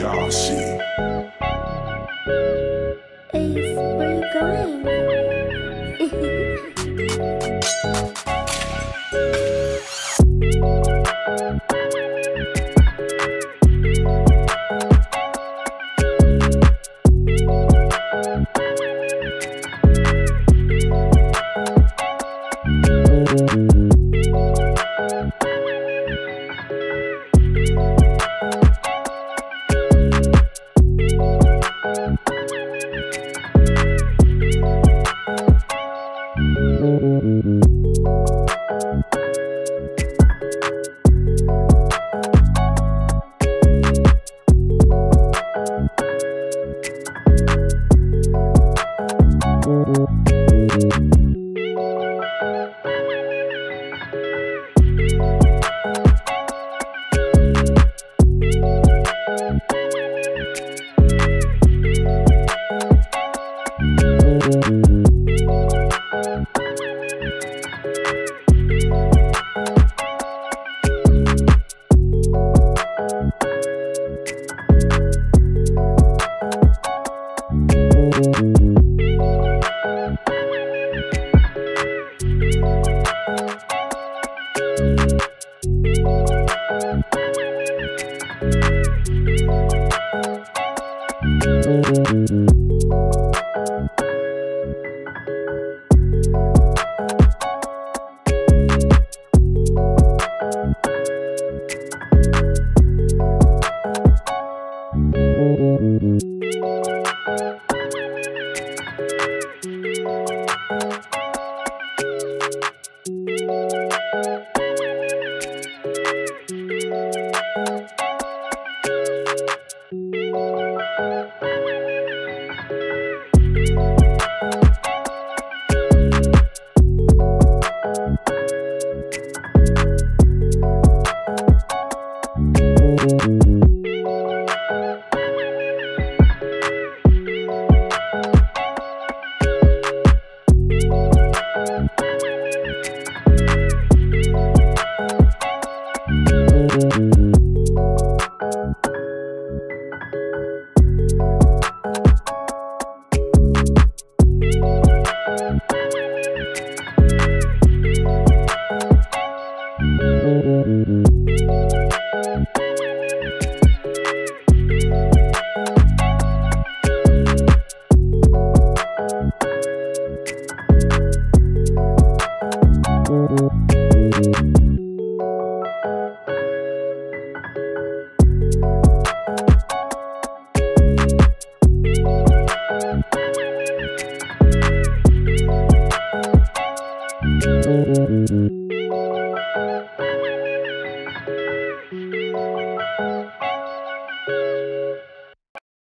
y'all. Ace, where you going? Mm-hmm.